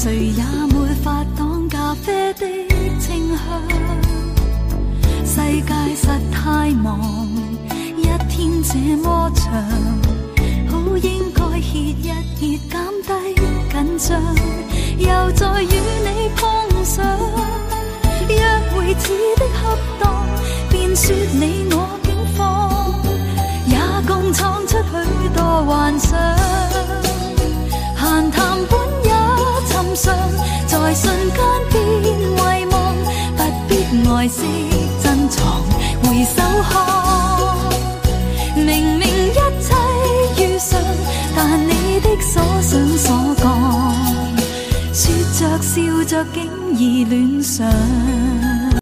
谁也没法挡咖啡的清香世界实太忙一天这么长好应该歇一歇减低紧张。又再与你碰上约会似的恰当便说你我在瞬间变遗忘，不必爱惜珍藏，回首看，明明一切如常，但你的所想所讲，说着笑着竟已恋上。